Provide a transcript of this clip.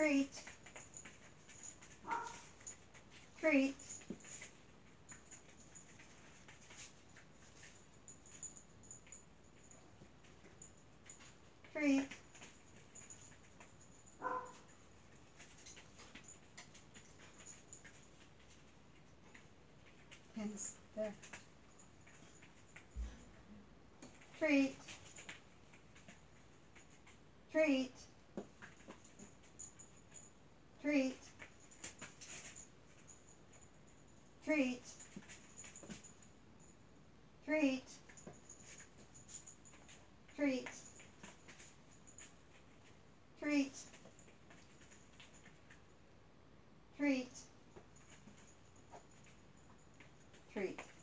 treat, treat, treat, pins there, treat, treat, treat, treat, treat, treat, treat, treat, treat.